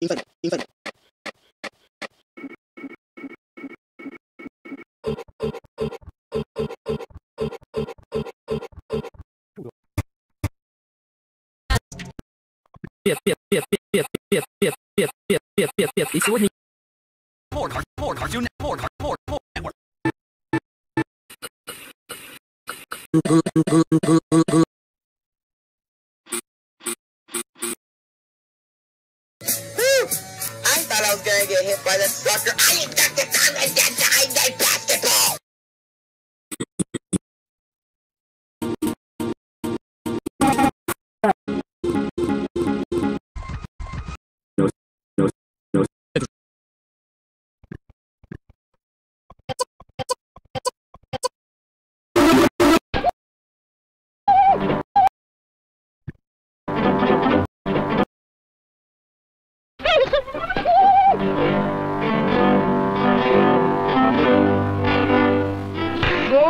Infinite, infinite. Привет, привет, привет, привет, привет, привет, привет, привет, привет, привет, привет. И сегодня More car, more cartoon, more car, more, more network. Get hit by the sucker. I ain't got the time to get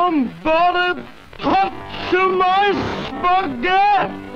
Somebody touch my spaghetti!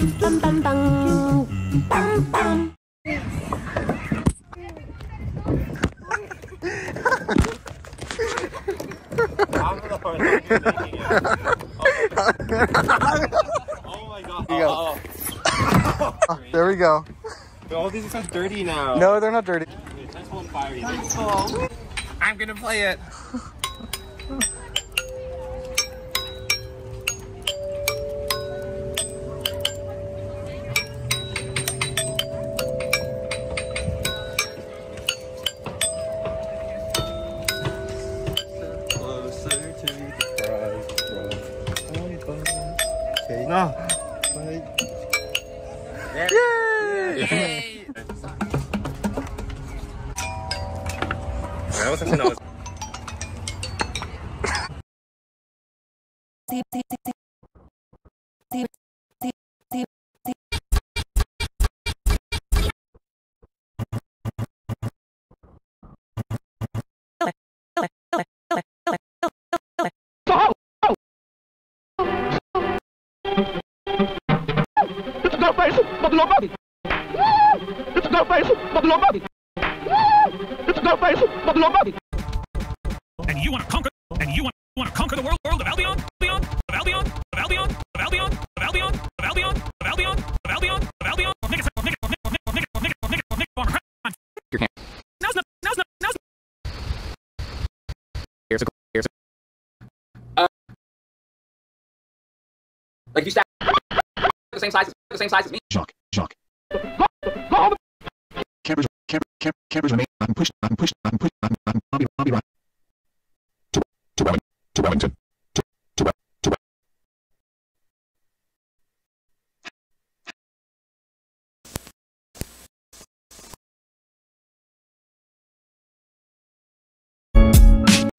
Dong, bum bum bum, bum bum. There we go. All these are so dirty now. No, they're not dirty. That's hold fire. I'm gonna play it. な。はい。イエーイ。直さ。Got face, but low body. It's got face, but low body. It's got face, but low body. and you want to conquer and you want want to conquer the world world of Albion, Albion, of Albion, of Albion, of Albion, of Albion, of Albion, of Albion, of Albion, of Albion. It, make it, make it, make it. Come on. Your hand. Now's the now's the now's the Here's a here's a. Uh, like you stack the same size as the same size as me. Shock, shock. Go home. Campers, camper, camp, campers remain. I can push, I can push, I can push, I can, I can, I'll be, I'll be right. To, to Wellington, to Wellington, to, to, Wel- to,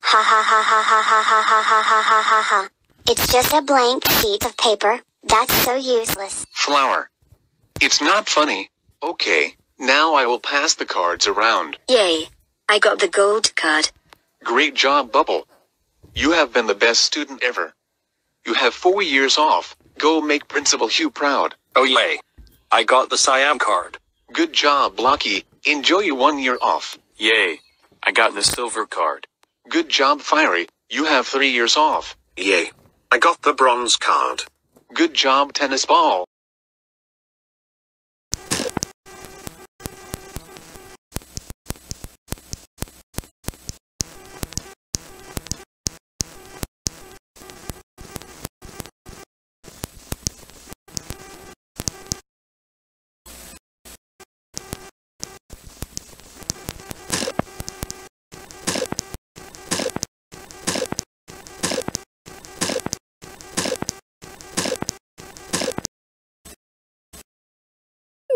ha ha ha ha ha ha ha ha ha ha ha ha. It's just a blank sheet of paper. That's so useless. Flower. It's not funny. Okay, now I will pass the cards around. Yay. I got the gold card. Great job, Bubble. You have been the best student ever. You have four years off. Go make Principal Hugh proud. Oh yay. I got the Siam card. Good job, Blocky. Enjoy your one year off. Yay. I got the silver card. Good job, Firey. You have three years off. Yay. I got the bronze card. Good job, Tennis Ball.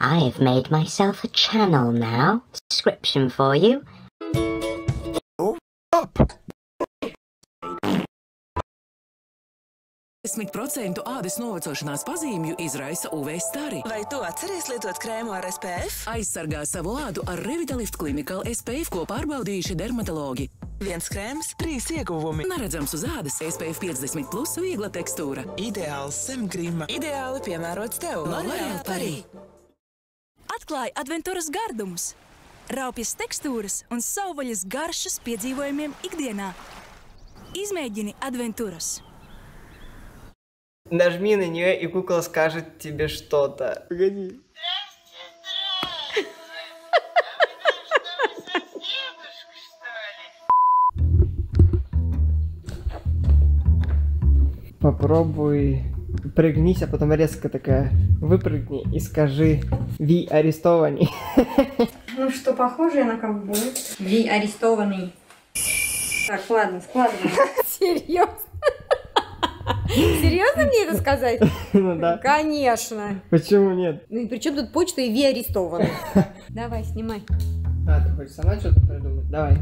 I've made myself a channel now. Description for you. procentu ādas novecošanās pazīmju izraisa UV stari. Vai tu atceries lietot krēmu ar SPF? Aizsargā savu ādu ar Revitalift Clinical SPF, ko pārbaudījuši dermatologi Viens krēms, trīs ieguvumi. Neredzams uz ādas SPF 50 plus viegla tekstūra. Ideāls semgrima. Ideāli piemērots tev. L'Oreal Paris. Atklāj adventuras gardumus, raupjas tekstūras un savvaļas garšas piedzīvojumiem ikdienā. Izmēģini adventuras! Нажми на нее, и кукла скажет тебе что-то. Погоди. Попробуй прыгнись, а потом резко такая выпрыгни и скажи Ви арестованный. Ну что, похоже на ковбой. Ви арестованный. Так, ладно, складываем. Серьезно? Серьезно мне это сказать? Ну да. Конечно. Почему нет? Ну и при чем тут почта и Ви арестованный? Давай, снимай. А, ты хочешь сама что-то придумать? Давай.